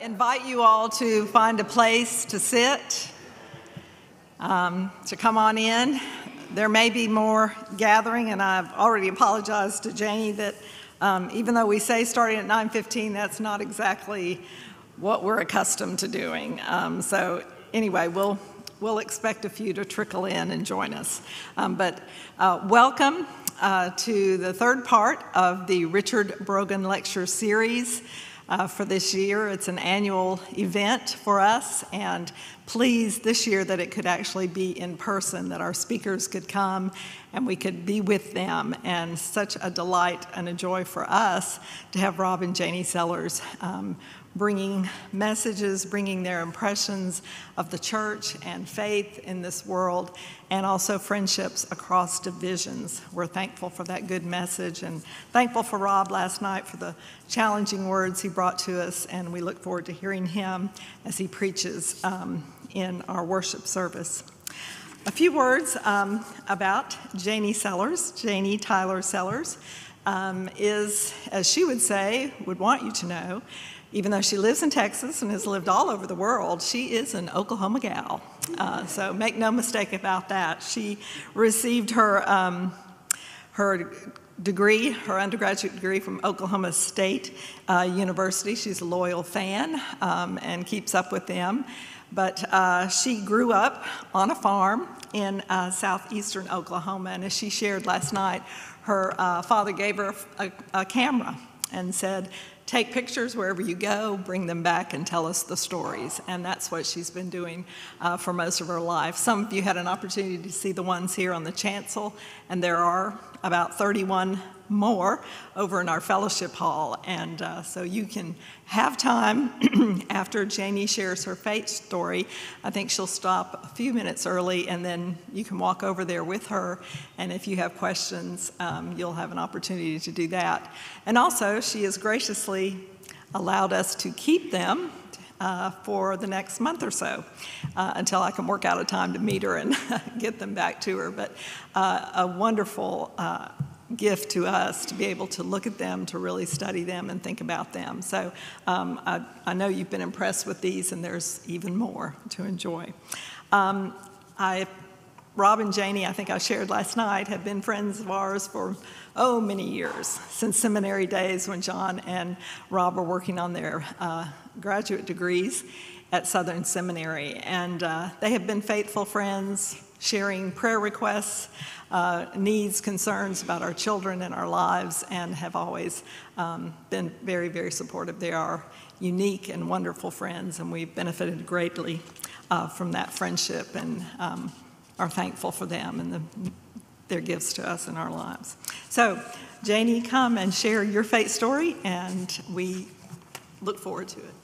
invite you all to find a place to sit, um, to come on in. There may be more gathering, and I've already apologized to Janie that um, even though we say starting at 9:15, that's not exactly what we're accustomed to doing. Um, so anyway, we'll we'll expect a few to trickle in and join us. Um, but uh, welcome uh, to the third part of the Richard Brogan Lecture Series uh, for this year. It's an annual event for us, and pleased this year that it could actually be in person, that our speakers could come and we could be with them. And such a delight and a joy for us to have Rob and Janie Sellers um, bringing messages, bringing their impressions of the church and faith in this world, and also friendships across divisions. We're thankful for that good message and thankful for Rob last night for the challenging words he brought to us, and we look forward to hearing him as he preaches um, in our worship service. A few words um, about Janie Sellers, Janie Tyler Sellers. Um, is, as she would say, would want you to know, even though she lives in Texas and has lived all over the world, she is an Oklahoma gal. Uh, so make no mistake about that. She received her, um, her degree, her undergraduate degree from Oklahoma State uh, University. She's a loyal fan um, and keeps up with them. But uh, she grew up on a farm in uh, southeastern Oklahoma, and as she shared last night, her uh, father gave her a, a camera and said, take pictures wherever you go, bring them back, and tell us the stories. And that's what she's been doing uh, for most of her life. Some of you had an opportunity to see the ones here on the chancel, and there are about 31 more over in our fellowship hall. And uh, so you can have time after Janie shares her faith story. I think she'll stop a few minutes early and then you can walk over there with her. And if you have questions, um, you'll have an opportunity to do that. And also, she has graciously allowed us to keep them uh, for the next month or so uh, until I can work out a time to meet her and get them back to her. But uh, a wonderful uh, gift to us to be able to look at them, to really study them and think about them. So um, I, I, know you've been impressed with these, and there's even more to enjoy. Um, I, Rob and Janie, I think I shared last night, have been friends of ours for, oh, many years, since seminary days when John and Rob were working on their uh, graduate degrees at Southern Seminary. And uh, they have been faithful friends, sharing prayer requests uh, needs, concerns about our children and our lives, and have always um, been very, very supportive. They are unique and wonderful friends, and we've benefited greatly uh, from that friendship and um, are thankful for them and the, their gifts to us in our lives. So, Janie, come and share your faith story, and we look forward to it.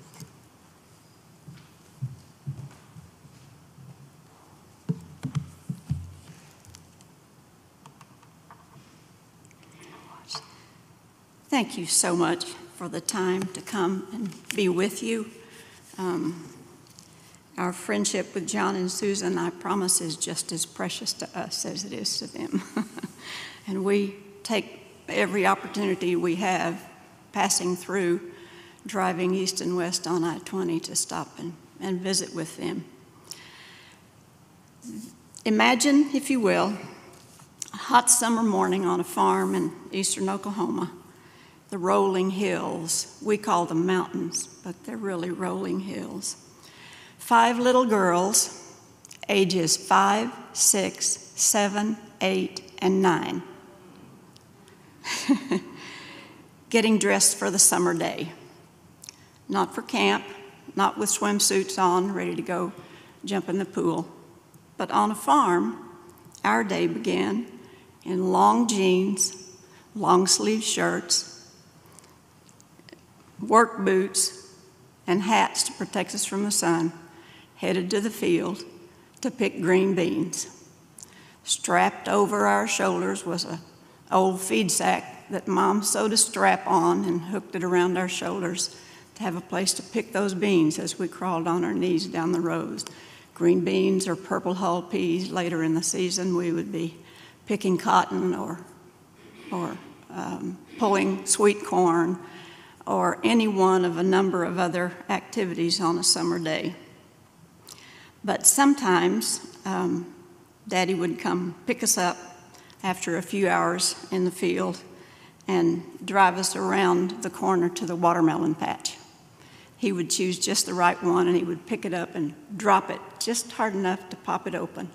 Thank you so much for the time to come and be with you. Um, our friendship with John and Susan, I promise, is just as precious to us as it is to them. and we take every opportunity we have passing through, driving east and west on I 20 to stop and, and visit with them. Imagine, if you will, a hot summer morning on a farm in eastern Oklahoma the rolling hills. We call them mountains, but they're really rolling hills. Five little girls, ages five, six, seven, eight, and nine, getting dressed for the summer day. Not for camp, not with swimsuits on, ready to go jump in the pool, but on a farm, our day began in long jeans, long sleeve shirts, work boots, and hats to protect us from the sun, headed to the field to pick green beans. Strapped over our shoulders was an old feed sack that Mom sewed a strap on and hooked it around our shoulders to have a place to pick those beans as we crawled on our knees down the rows. Green beans or purple hull peas. Later in the season, we would be picking cotton or, or um, pulling sweet corn or any one of a number of other activities on a summer day. But sometimes um, Daddy would come pick us up after a few hours in the field and drive us around the corner to the watermelon patch. He would choose just the right one and he would pick it up and drop it just hard enough to pop it open.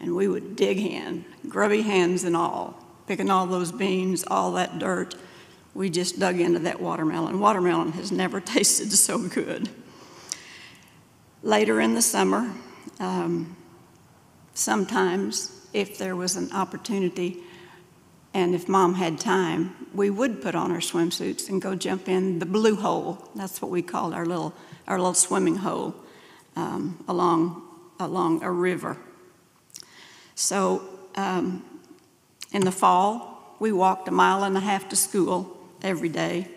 And we would dig in, grubby hands and all, picking all those beans, all that dirt. We just dug into that watermelon. Watermelon has never tasted so good. Later in the summer, um, sometimes if there was an opportunity and if mom had time, we would put on our swimsuits and go jump in the blue hole. That's what we called our little, our little swimming hole um, along, along a river. So um, in the fall, we walked a mile and a half to school every day.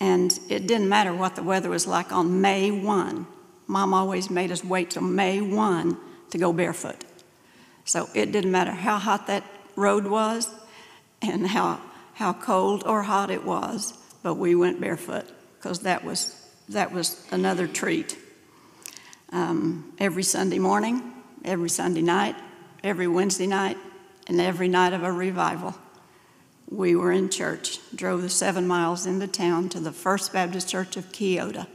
And it didn't matter what the weather was like on May 1. Mom always made us wait till May 1 to go barefoot. So it didn't matter how hot that road was and how, how cold or hot it was, but we went barefoot because that was, that was another treat. Um, every Sunday morning, every Sunday night, every Wednesday night, and every night of a revival, we were in church, drove the seven miles into town to the First Baptist Church of Keota.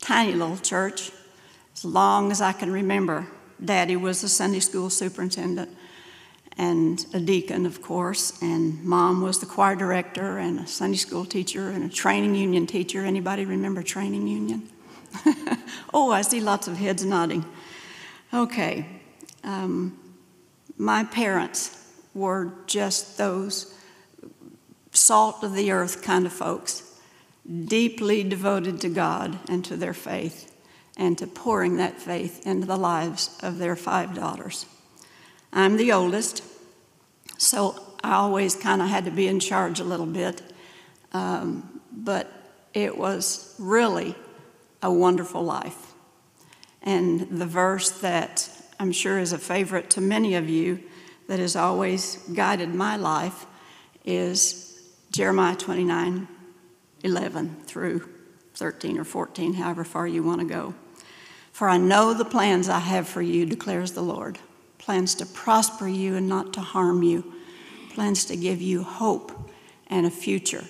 Tiny little church, as long as I can remember. Daddy was a Sunday school superintendent and a deacon, of course, and mom was the choir director and a Sunday school teacher and a training union teacher. Anybody remember training union? oh, I see lots of heads nodding. Okay. Um, my parents were just those salt of the earth kind of folks, deeply devoted to God and to their faith, and to pouring that faith into the lives of their five daughters. I'm the oldest, so I always kind of had to be in charge a little bit, um, but it was really a wonderful life. And the verse that I'm sure is a favorite to many of you that has always guided my life is Jeremiah 29 11 through 13 or 14, however far you want to go. For I know the plans I have for you, declares the Lord plans to prosper you and not to harm you, plans to give you hope and a future.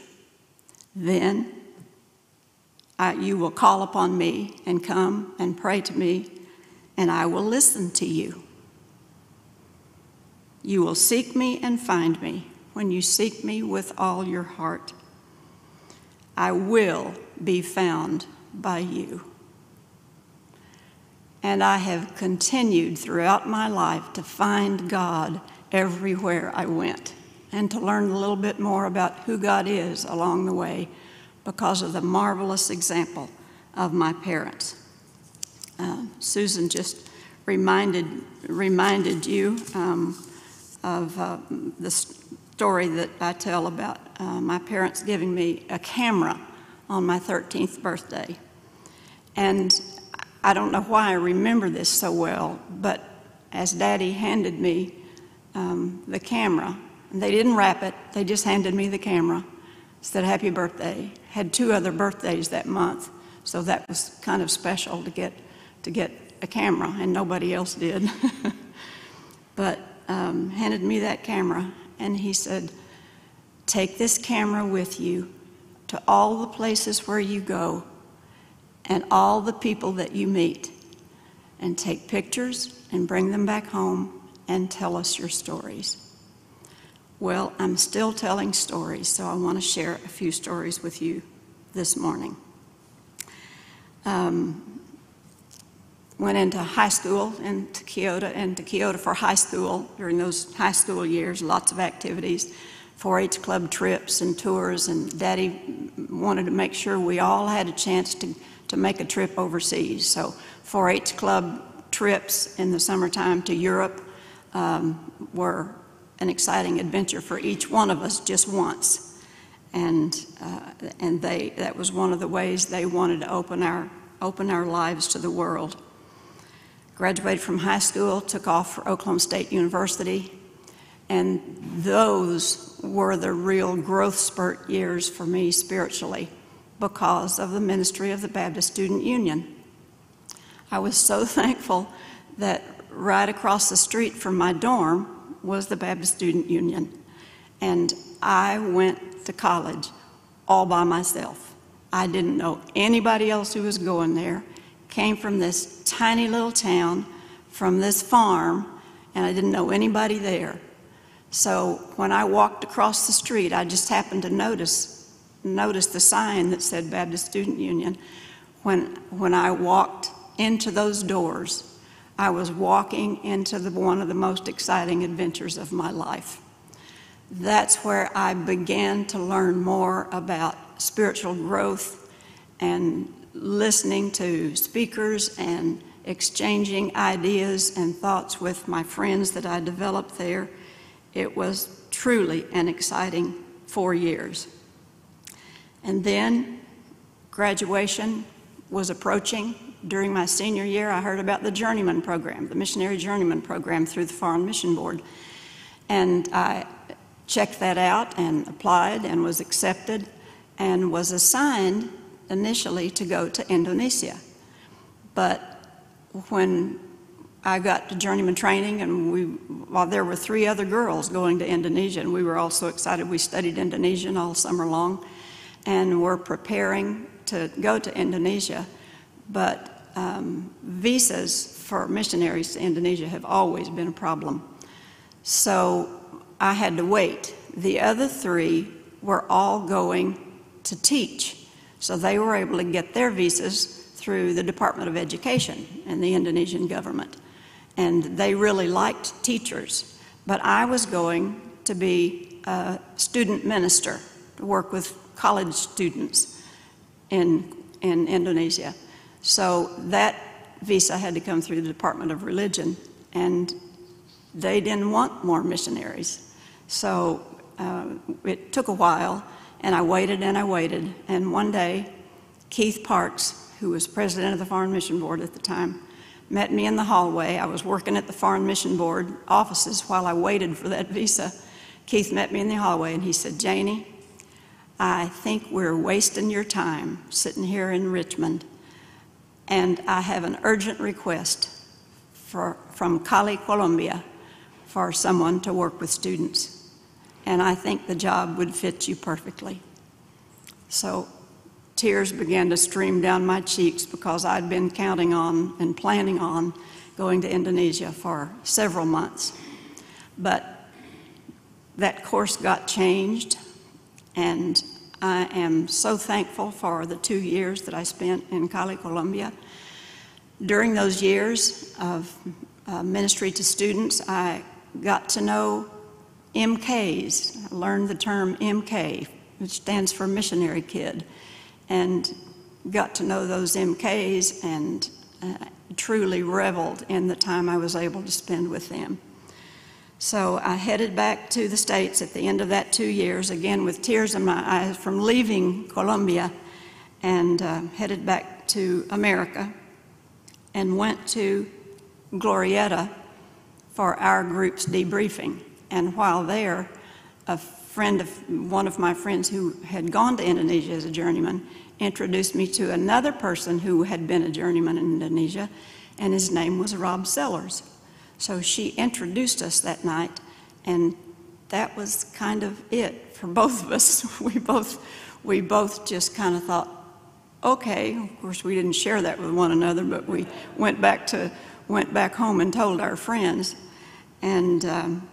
Then I, you will call upon me and come and pray to me, and I will listen to you. You will seek me and find me when you seek me with all your heart. I will be found by you. And I have continued throughout my life to find God everywhere I went and to learn a little bit more about who God is along the way because of the marvelous example of my parents. Uh, Susan just reminded, reminded you um, of uh, the story that I tell about uh, my parents giving me a camera on my 13th birthday. And I don't know why I remember this so well, but as Daddy handed me um, the camera, and they didn't wrap it, they just handed me the camera, said happy birthday. Had two other birthdays that month, so that was kind of special to get, to get a camera, and nobody else did. but um, handed me that camera, and he said, Take this camera with you to all the places where you go and all the people that you meet, and take pictures and bring them back home and tell us your stories. Well, I'm still telling stories, so I want to share a few stories with you this morning. Um, went into high school in Keota and to Keota for high school during those high school years, lots of activities, 4-H club trips and tours, and Daddy wanted to make sure we all had a chance to, to make a trip overseas. So 4-H club trips in the summertime to Europe um, were an exciting adventure for each one of us just once. And, uh, and they, that was one of the ways they wanted to open our, open our lives to the world graduated from high school, took off for Oklahoma State University, and those were the real growth spurt years for me spiritually. because of the ministry of the Baptist Student Union. I was so thankful that right across the street from my dorm was the Baptist Student Union. And I went to college all by myself. I didn't know anybody else who was going there. Came from this tiny little town, from this farm, and I didn't know anybody there. So when I walked across the street, I just happened to notice notice the sign that said Baptist Student Union. When when I walked into those doors, I was walking into the, one of the most exciting adventures of my life. That's where I began to learn more about spiritual growth and listening to speakers and exchanging ideas and thoughts with my friends that I developed there. It was truly an exciting four years. And then graduation was approaching. During my senior year, I heard about the Journeyman Program, the Missionary Journeyman Program through the Foreign Mission Board. And I checked that out and applied and was accepted and was assigned initially to go to Indonesia. But when I got to journeyman training, and we, while there were three other girls going to Indonesia, and we were all so excited. We studied Indonesian all summer long, and were preparing to go to Indonesia. But um, visas for missionaries to Indonesia have always been a problem. So I had to wait. The other three were all going to teach, so they were able to get their visas through the Department of Education and the Indonesian government. And they really liked teachers. But I was going to be a student minister, to work with college students in, in Indonesia. So that visa had to come through the Department of Religion, and they didn't want more missionaries. So uh, it took a while, and I waited and I waited. And one day, Keith Parks, who was president of the Foreign Mission Board at the time, met me in the hallway. I was working at the Foreign Mission Board offices while I waited for that visa. Keith met me in the hallway and he said, Janie, I think we're wasting your time sitting here in Richmond, and I have an urgent request for, from Cali, Colombia, for someone to work with students. And I think the job would fit you perfectly. So tears began to stream down my cheeks because I'd been counting on and planning on going to Indonesia for several months. But that course got changed, and I am so thankful for the two years that I spent in Cali, Colombia. During those years of uh, ministry to students, I got to know MKs. I learned the term MK, which stands for missionary kid and got to know those MKs and uh, truly reveled in the time I was able to spend with them. So I headed back to the States at the end of that two years, again with tears in my eyes from leaving Colombia, and uh, headed back to America and went to Glorieta for our group's debriefing. And while there, a friend of one of my friends who had gone to Indonesia as a journeyman introduced me to another person who had been a journeyman in Indonesia, and his name was Rob Sellers. So she introduced us that night, and that was kind of it for both of us. We both, we both just kind of thought, okay. Of course, we didn't share that with one another, but we went back to went back home and told our friends, and. Um,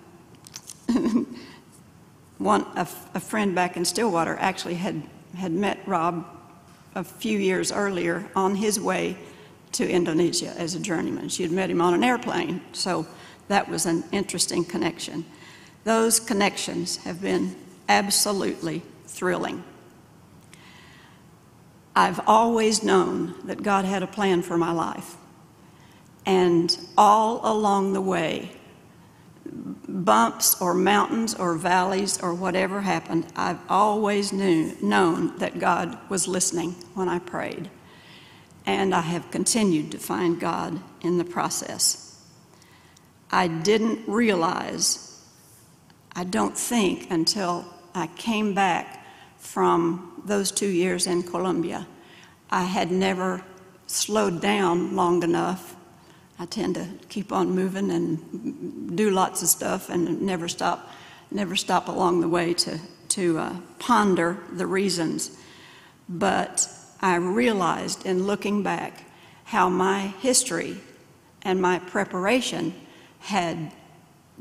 one, a, a friend back in Stillwater actually had, had met Rob a few years earlier on his way to Indonesia as a journeyman. She had met him on an airplane, so that was an interesting connection. Those connections have been absolutely thrilling. I've always known that God had a plan for my life. And all along the way, bumps or mountains or valleys or whatever happened, I've always knew, known that God was listening when I prayed. And I have continued to find God in the process. I didn't realize, I don't think, until I came back from those two years in Colombia. I had never slowed down long enough. I tend to keep on moving and do lots of stuff and never stop, never stop along the way to, to uh, ponder the reasons. But I realized in looking back how my history and my preparation had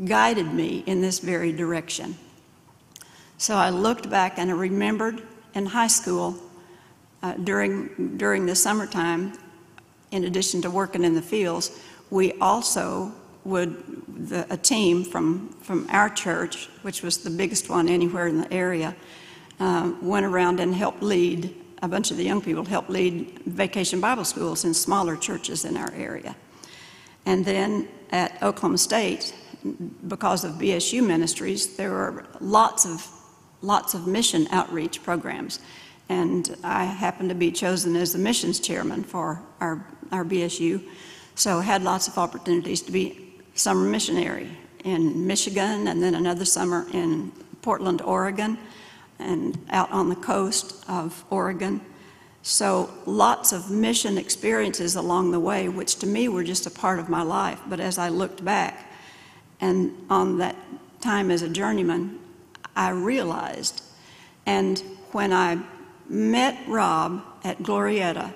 guided me in this very direction. So I looked back and I remembered in high school uh, during, during the summertime, in addition to working in the fields, we also would, the, a team from, from our church, which was the biggest one anywhere in the area, uh, went around and helped lead, a bunch of the young people helped lead vacation Bible schools in smaller churches in our area. And then at Oklahoma State, because of BSU ministries, there were lots of, lots of mission outreach programs. And I happened to be chosen as the missions chairman for our, our BSU, so had lots of opportunities to be summer missionary in Michigan and then another summer in Portland, Oregon, and out on the coast of Oregon. So lots of mission experiences along the way, which to me were just a part of my life. But as I looked back and on that time as a journeyman, I realized, and when I met Rob at Glorieta,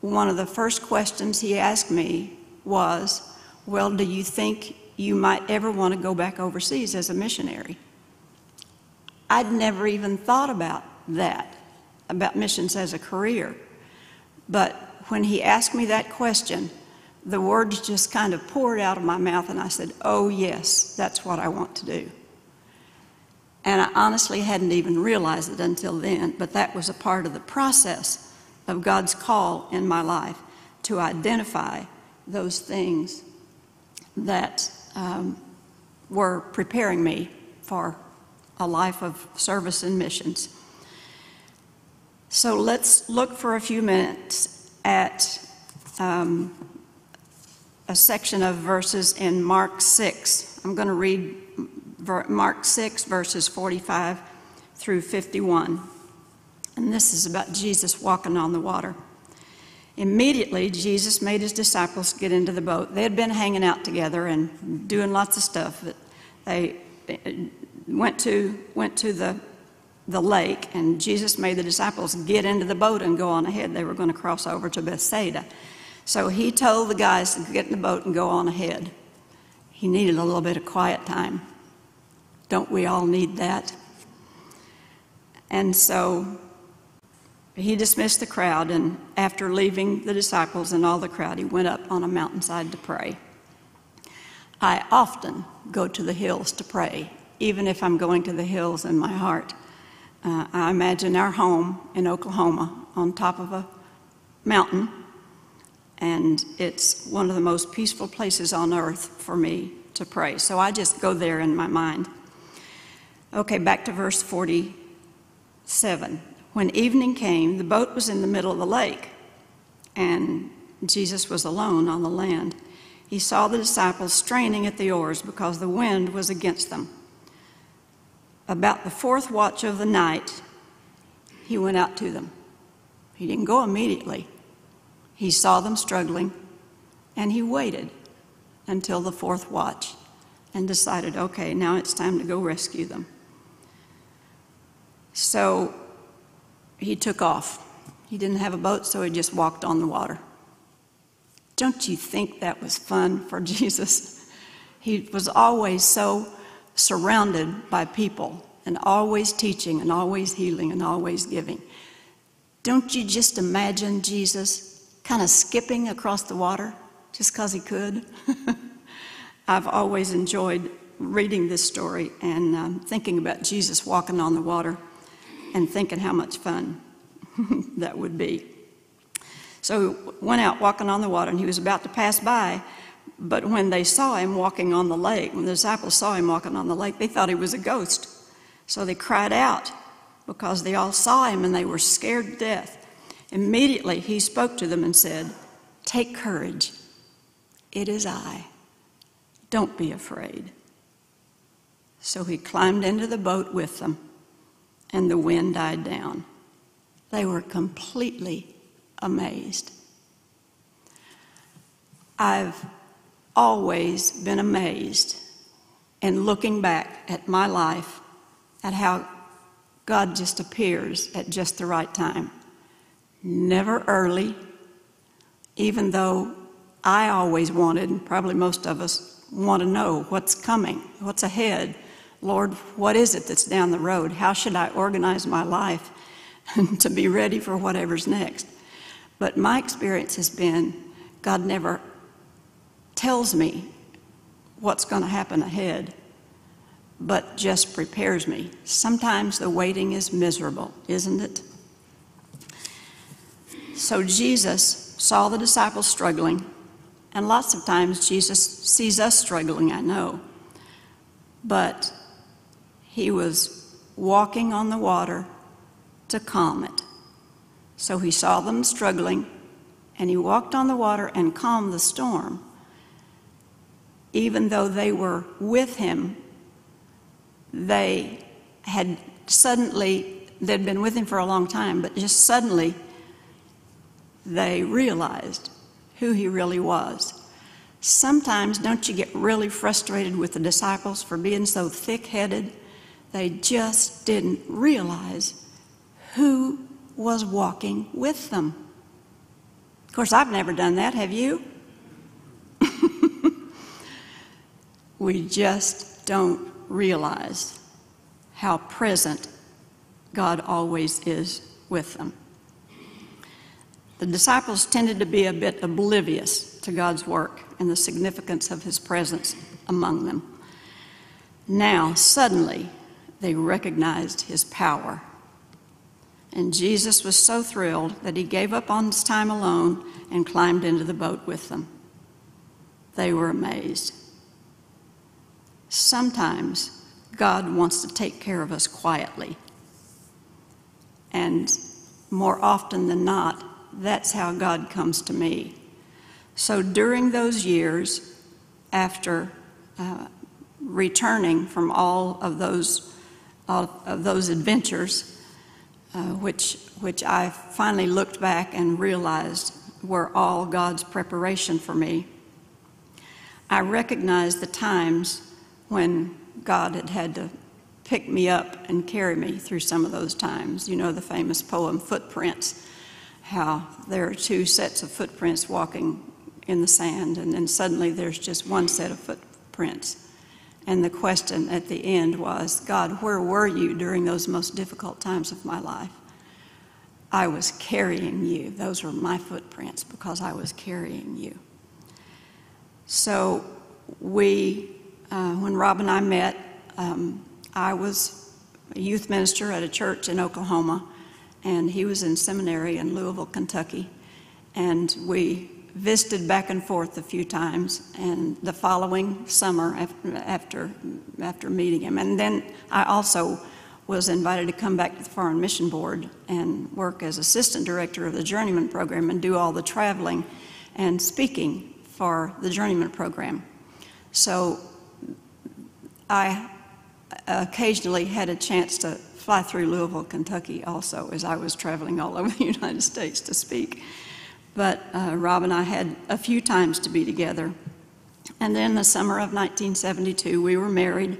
one of the first questions he asked me was, Well, do you think you might ever want to go back overseas as a missionary? I'd never even thought about that about missions as a career. But when he asked me that question, the words just kind of poured out of my mouth, and I said, Oh, yes, that's what I want to do. And I honestly hadn't even realized it until then, but that was a part of the process of God's call in my life to identify those things that um, were preparing me for a life of service and missions. So let's look for a few minutes at um, a section of verses in Mark 6. I'm going to read Mark 6, verses 45 through 51. And this is about Jesus walking on the water. Immediately, Jesus made his disciples get into the boat. They had been hanging out together and doing lots of stuff. But they uh, went to, went to the the lake, and Jesus made the disciples get into the boat and go on ahead. They were going to cross over to Bethsaida. So he told the guys to get in the boat and go on ahead. He needed a little bit of quiet time. Don't we all need that? And so he dismissed the crowd, and after leaving the disciples and all the crowd, he went up on a mountainside to pray. I often go to the hills to pray, even if I'm going to the hills in my heart. Uh, I imagine our home in Oklahoma on top of a mountain, and it's one of the most peaceful places on earth for me to pray. So I just go there in my mind. Okay, back to verse 47. When evening came, the boat was in the middle of the lake, and Jesus was alone on the land. He saw the disciples straining at the oars because the wind was against them. About the fourth watch of the night, he went out to them. He didn't go immediately. He saw them struggling, and he waited until the fourth watch and decided, okay, now it's time to go rescue them. So he took off. He didn't have a boat, so he just walked on the water. Don't you think that was fun for Jesus? He was always so surrounded by people and always teaching and always healing and always giving. Don't you just imagine Jesus kind of skipping across the water just because he could? I've always enjoyed reading this story and um, thinking about Jesus walking on the water and thinking how much fun that would be. So he went out walking on the water and he was about to pass by but when they saw him walking on the lake, when the disciples saw him walking on the lake, they thought he was a ghost. So they cried out because they all saw him and they were scared to death. Immediately he spoke to them and said, Take courage. It is I. Don't be afraid. So he climbed into the boat with them, and the wind died down. They were completely amazed. I've always been amazed in looking back at my life at how God just appears at just the right time. Never early, even though I always wanted, and probably most of us want to know what's coming, what's ahead. Lord, what is it that's down the road? How should I organize my life to be ready for whatever's next? But my experience has been God never tells me what's going to happen ahead, but just prepares me. Sometimes the waiting is miserable, isn't it? So Jesus saw the disciples struggling, and lots of times Jesus sees us struggling, I know. But he was walking on the water to calm it. So he saw them struggling, and he walked on the water and calmed the storm even though they were with him, they had suddenly, they'd been with him for a long time, but just suddenly they realized who he really was. Sometimes, don't you get really frustrated with the disciples for being so thick headed? They just didn't realize who was walking with them. Of course, I've never done that, have you? We just don't realize how present God always is with them. The disciples tended to be a bit oblivious to God's work and the significance of His presence among them. Now, suddenly, they recognized His power. And Jesus was so thrilled that He gave up on His time alone and climbed into the boat with them. They were amazed. Sometimes God wants to take care of us quietly. And more often than not, that's how God comes to me. So during those years, after uh, returning from all of those, all of those adventures, uh, which, which I finally looked back and realized were all God's preparation for me, I recognized the times when God had had to pick me up and carry me through some of those times. You know the famous poem Footprints, how there are two sets of footprints walking in the sand, and then suddenly there's just one set of footprints. And the question at the end was, God, where were you during those most difficult times of my life? I was carrying you. Those were my footprints because I was carrying you. So we uh, when Rob and I met, um, I was a youth minister at a church in Oklahoma, and he was in seminary in Louisville, Kentucky. And we visited back and forth a few times, and the following summer after, after, meeting him. And then I also was invited to come back to the Foreign Mission Board and work as assistant director of the Journeyman Program and do all the traveling and speaking for the Journeyman Program. So I occasionally had a chance to fly through Louisville, Kentucky also as I was traveling all over the United States to speak. But uh, Rob and I had a few times to be together. And then the summer of 1972, we were married.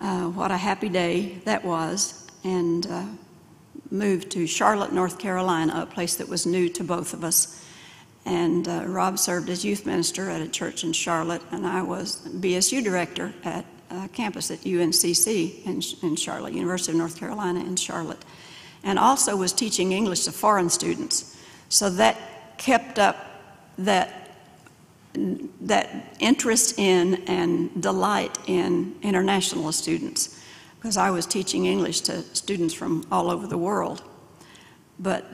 Uh, what a happy day that was. And uh, moved to Charlotte, North Carolina, a place that was new to both of us. And uh, Rob served as youth minister at a church in Charlotte, and I was BSU director at uh, campus at UNCC in, in Charlotte, University of North Carolina in Charlotte, and also was teaching English to foreign students. So that kept up that that interest in and delight in international students because I was teaching English to students from all over the world. But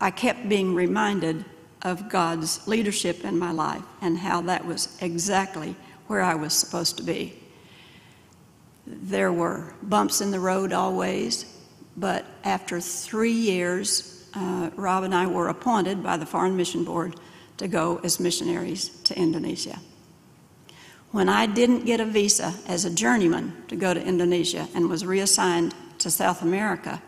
I kept being reminded of God's leadership in my life and how that was exactly where I was supposed to be. There were bumps in the road always, but after three years, uh, Rob and I were appointed by the Foreign Mission Board to go as missionaries to Indonesia. When I didn't get a visa as a journeyman to go to Indonesia and was reassigned to South America,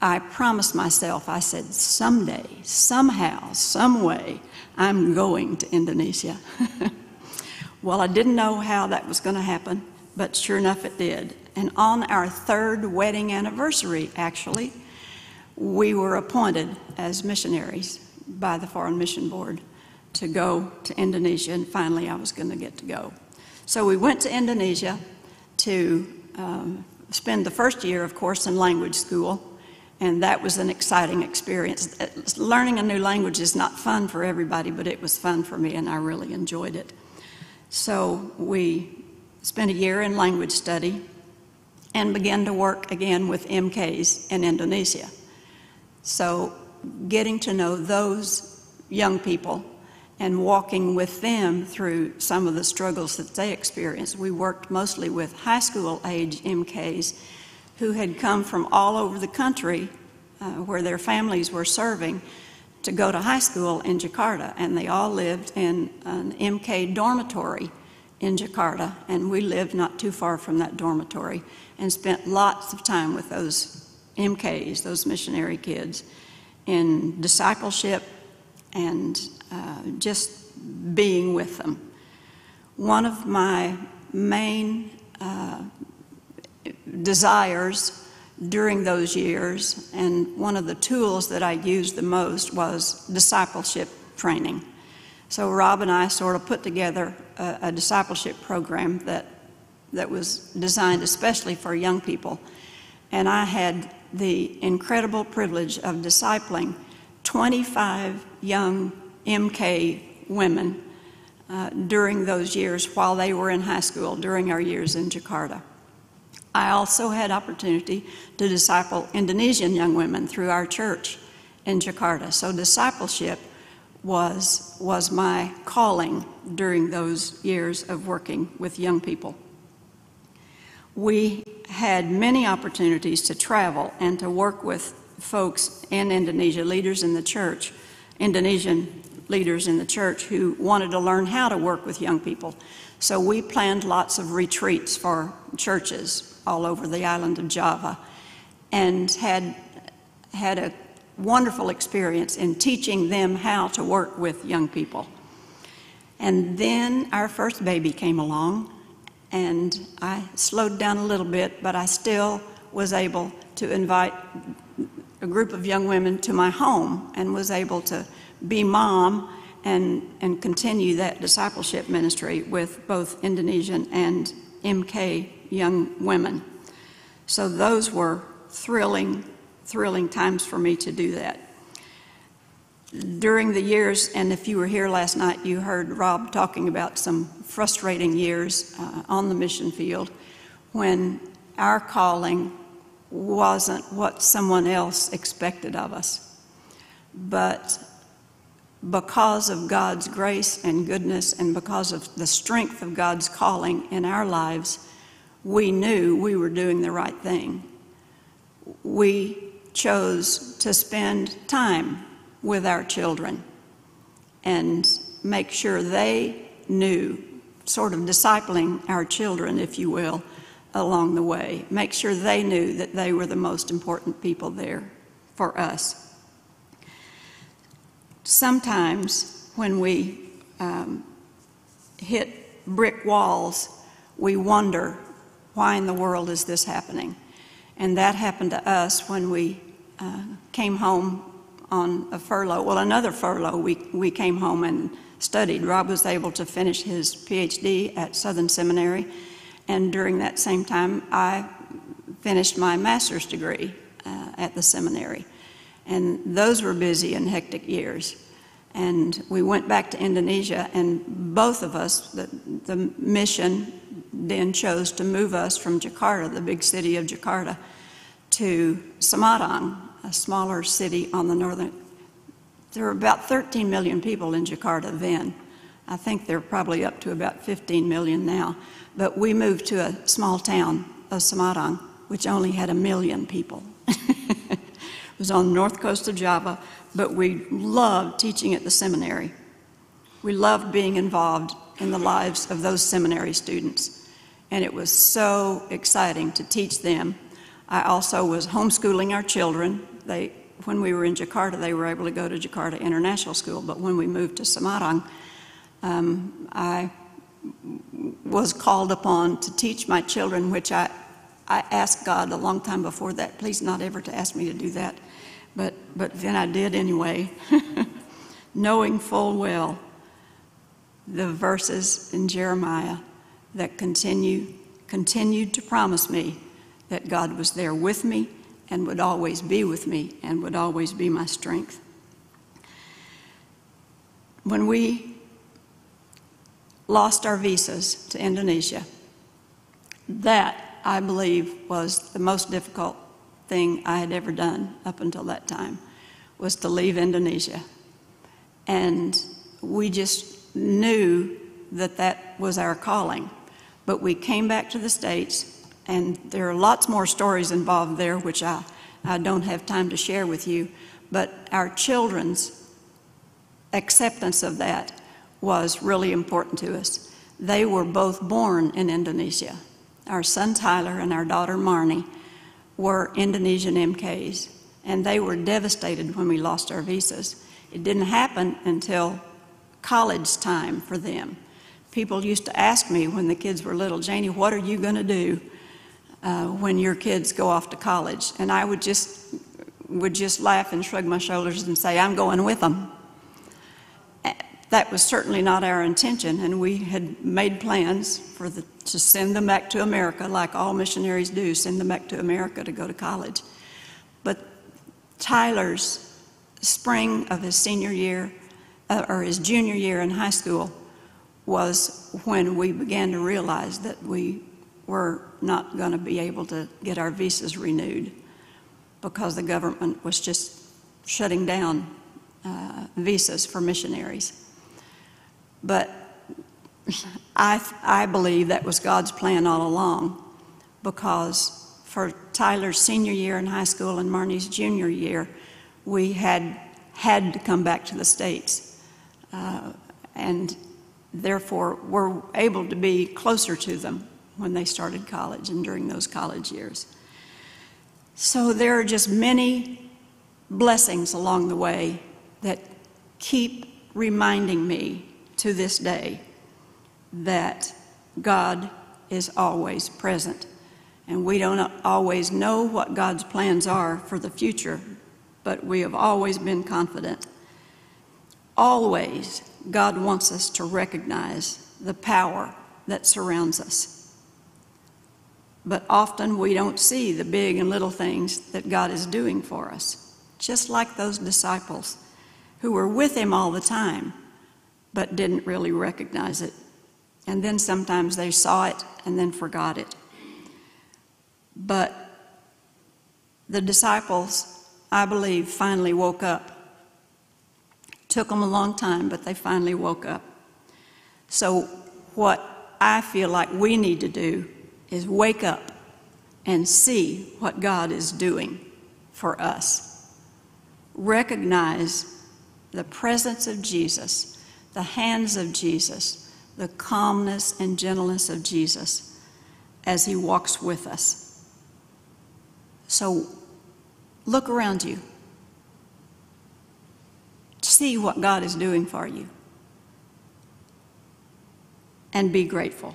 I promised myself, I said, someday, somehow, some way, I'm going to Indonesia. well, I didn't know how that was going to happen, but sure enough, it did. And on our third wedding anniversary, actually, we were appointed as missionaries by the Foreign Mission Board to go to Indonesia, and finally I was going to get to go. So we went to Indonesia to um, spend the first year, of course, in language school, and that was an exciting experience. Uh, learning a new language is not fun for everybody, but it was fun for me, and I really enjoyed it. So we spent a year in language study and began to work again with MKs in Indonesia. So getting to know those young people and walking with them through some of the struggles that they experienced. We worked mostly with high school age MKs who had come from all over the country uh, where their families were serving to go to high school in Jakarta, and they all lived in an MK dormitory in Jakarta, and we lived not too far from that dormitory and spent lots of time with those MKs, those missionary kids, in discipleship and uh, just being with them. One of my main uh, desires during those years, and one of the tools that I used the most was discipleship training. So Rob and I sort of put together a, a discipleship program that that was designed especially for young people. And I had the incredible privilege of discipling 25 young MK women uh, during those years while they were in high school, during our years in Jakarta. I also had opportunity to disciple Indonesian young women through our church in Jakarta. So discipleship was, was my calling during those years of working with young people. We had many opportunities to travel and to work with folks in Indonesia, leaders in the church, Indonesian leaders in the church who wanted to learn how to work with young people. So we planned lots of retreats for churches all over the island of Java and had, had a wonderful experience in teaching them how to work with young people. And then our first baby came along, and I slowed down a little bit, but I still was able to invite a group of young women to my home and was able to be mom and, and continue that discipleship ministry with both Indonesian and MK young women. So those were thrilling, thrilling times for me to do that. During the years, and if you were here last night, you heard Rob talking about some frustrating years uh, on the mission field when our calling wasn't what someone else expected of us. But because of God's grace and goodness and because of the strength of God's calling in our lives, we knew we were doing the right thing. We chose to spend time with our children and make sure they knew, sort of discipling our children, if you will, along the way. Make sure they knew that they were the most important people there for us. Sometimes when we um, hit brick walls, we wonder why in the world is this happening? And that happened to us when we uh, came home on a furlough. Well, another furlough, we, we came home and studied. Rob was able to finish his PhD at Southern Seminary, and during that same time, I finished my master's degree uh, at the seminary. And those were busy and hectic years. And we went back to Indonesia, and both of us, the, the mission then chose to move us from Jakarta, the big city of Jakarta, to Semarang, a smaller city on the northern. There were about 13 million people in Jakarta then. I think they're probably up to about 15 million now. But we moved to a small town of Semarang, which only had a million people. it was on the north coast of Java, but we loved teaching at the seminary. We loved being involved in the lives of those seminary students. And it was so exciting to teach them I also was homeschooling our children. They, when we were in Jakarta, they were able to go to Jakarta International School, but when we moved to Semarang, um, I was called upon to teach my children, which I, I asked God a long time before that, please not ever to ask me to do that. But, but then I did anyway, knowing full well the verses in Jeremiah that continue, continued to promise me that God was there with me and would always be with me and would always be my strength. When we lost our visas to Indonesia, that, I believe, was the most difficult thing I had ever done up until that time, was to leave Indonesia. And we just knew that that was our calling. But we came back to the States, and there are lots more stories involved there, which I, I don't have time to share with you. But our children's acceptance of that was really important to us. They were both born in Indonesia. Our son Tyler and our daughter Marnie were Indonesian MKs, and they were devastated when we lost our visas. It didn't happen until college time for them. People used to ask me when the kids were little, Janie, what are you going to do uh, when your kids go off to college? And I would just would just laugh and shrug my shoulders and say, I'm going with them. That was certainly not our intention, and we had made plans for the, to send them back to America, like all missionaries do, send them back to America to go to college. But Tyler's spring of his senior year, uh, or his junior year in high school, was when we began to realize that we were not going to be able to get our visas renewed because the government was just shutting down uh, visas for missionaries. But I, I believe that was God's plan all along because for Tyler's senior year in high school and Marnie's junior year, we had had to come back to the States. Uh, and therefore were able to be closer to them when they started college and during those college years. So there are just many blessings along the way that keep reminding me to this day that God is always present. And we don't always know what God's plans are for the future, but we have always been confident. Always, God wants us to recognize the power that surrounds us. But often we don't see the big and little things that God is doing for us, just like those disciples who were with Him all the time but didn't really recognize it. And then sometimes they saw it and then forgot it. But the disciples, I believe, finally woke up. Took them a long time, but they finally woke up. So, what I feel like we need to do is wake up and see what God is doing for us. Recognize the presence of Jesus the hands of Jesus, the calmness and gentleness of Jesus as he walks with us. So look around you. See what God is doing for you. And be grateful.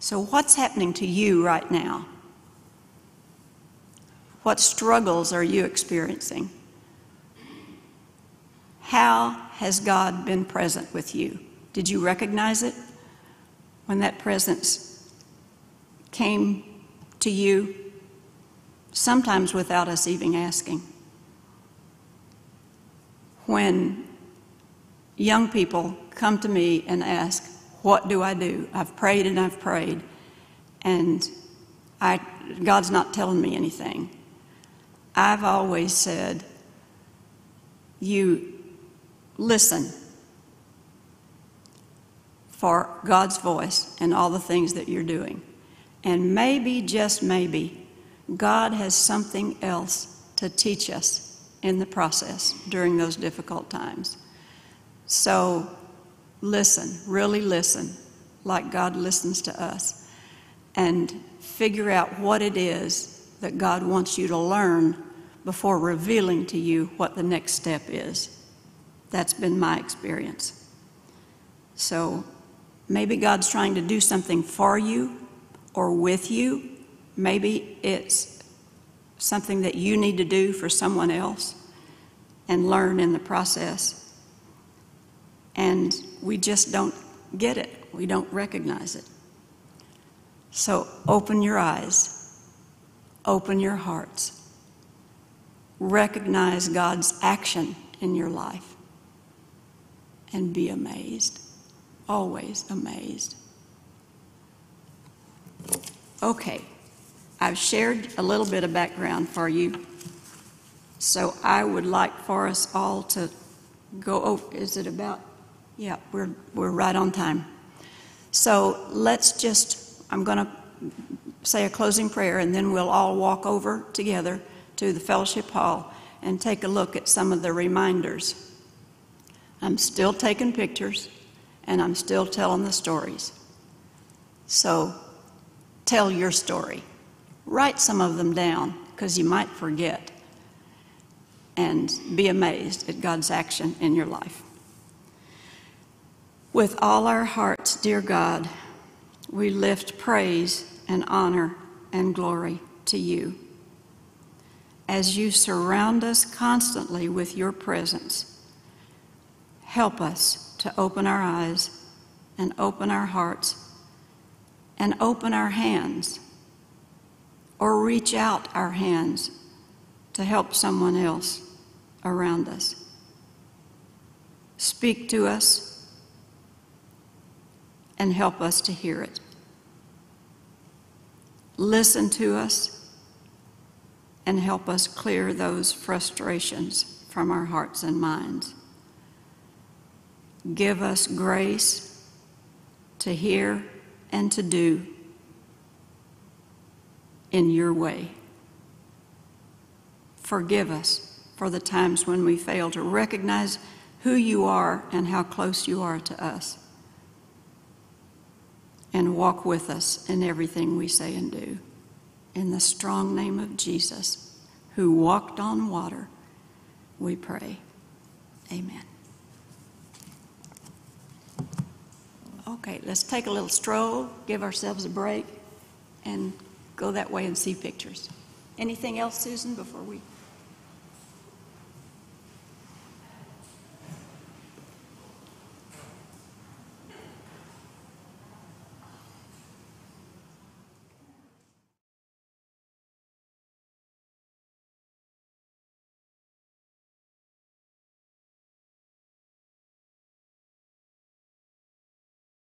So, what's happening to you right now? What struggles are you experiencing? How has God been present with you? Did you recognize it when that presence came to you? Sometimes without us even asking. When young people come to me and ask, What do I do? I've prayed and I've prayed, and I, God's not telling me anything. I've always said, You listen for God's voice and all the things that you're doing. And maybe, just maybe, God has something else to teach us in the process during those difficult times. So listen, really listen, like God listens to us, and figure out what it is that God wants you to learn before revealing to you what the next step is. That's been my experience. So maybe God's trying to do something for you or with you. Maybe it's something that you need to do for someone else and learn in the process. And we just don't get it, we don't recognize it. So open your eyes, open your hearts, recognize God's action in your life, and be amazed, always amazed. Okay, I've shared a little bit of background for you. So I would like for us all to go over, is it about? Yeah, we're, we're right on time. So let's just, I'm going to say a closing prayer and then we'll all walk over together to the fellowship hall and take a look at some of the reminders. I'm still taking pictures and I'm still telling the stories. So tell your story. Write some of them down because you might forget and be amazed at God's action in your life. With all our hearts, dear God, we lift praise and honor and glory to you. As you surround us constantly with your presence, help us to open our eyes and open our hearts and open our hands or reach out our hands to help someone else around us. Speak to us and help us to hear it. Listen to us and help us clear those frustrations from our hearts and minds. Give us grace to hear and to do in your way. Forgive us for the times when we fail to recognize who you are and how close you are to us. And walk with us in everything we say and do. In the strong name of Jesus, who walked on water, we pray. Amen. Okay, let's take a little stroll, give ourselves a break, and go that way and see pictures. Anything else, Susan, before we